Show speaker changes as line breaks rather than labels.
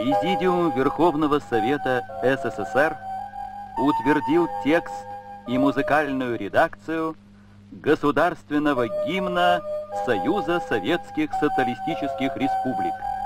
Президиум Верховного Совета СССР утвердил текст и музыкальную редакцию государственного гимна Союза Советских Социалистических Республик –